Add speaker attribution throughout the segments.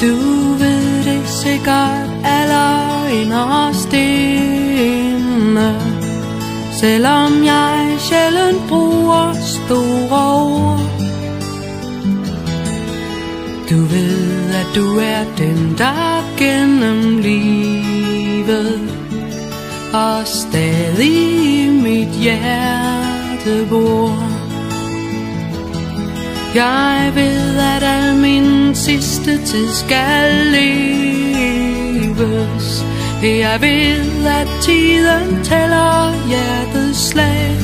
Speaker 1: Du ved det sikkert aller inderst inde. Selvom jeg sjældent bruger store ord. Du ved, at du er den, der gennem livet Og stadig i mit hjerte bor. Jeg ved, at al min sidste tid skal leves. Jeg ved, at tiden tæller hjertets slag.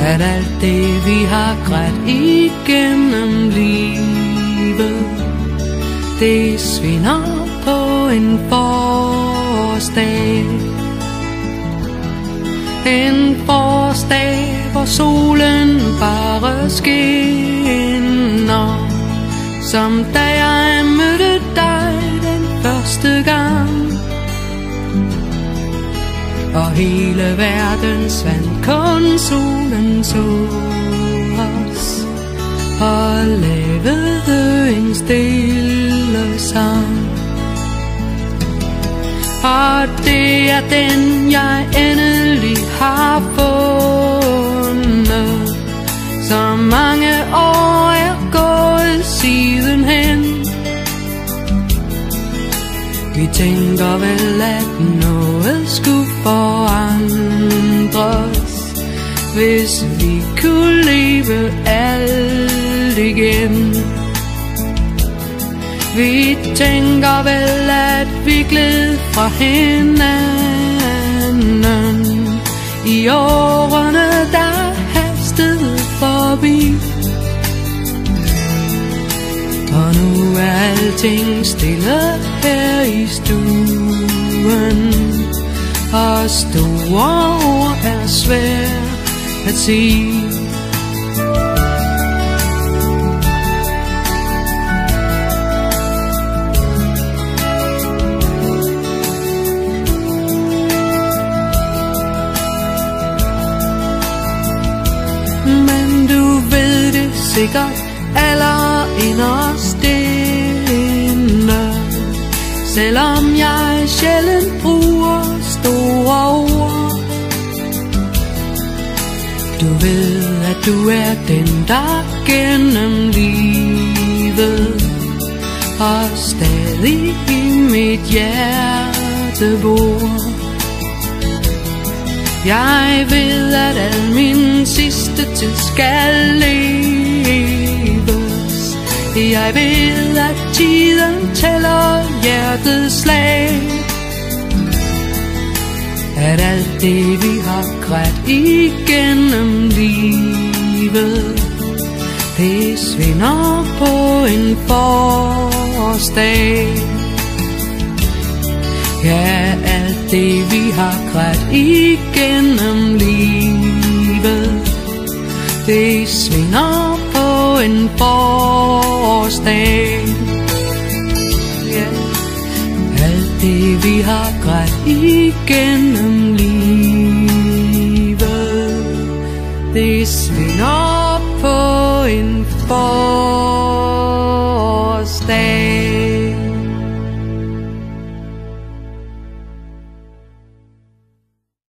Speaker 1: At alt det, vi har grædt igennem livet Det svinder på en forårsdag. En forårsdag, Som da jeg mødte dig den første gang. Og hele verden svandt kun solen så os. Og lavede en stille sang. Og det er den, jeg endelig har fået. Vi tænker vel, at noget skulle forandres Hvis vi kunne leve alt igen. Vi tænker vel, at vi gled fra hinanden. I årene, der hastede forbi og nu er alting stille her i stuen. Og store ord er svært at sige. Men du ved det sikkert aller inderst inde Selvom jeg sjældent bruger store ord. Du ved, at du er den, der gennem livet Og stadig i mit hjerte bor. Jeg ved, at al min sidste tid skal leve leves Jeg ved, at tiden tæller hjertets slag. At alt det, vi har grædt igennem livet Det svinder på en forårsdag. Ja, alt det vi har grædt igennem livet Det svinder på en forårsdag yeah. alt det vi har grædt igennem livet Det er svært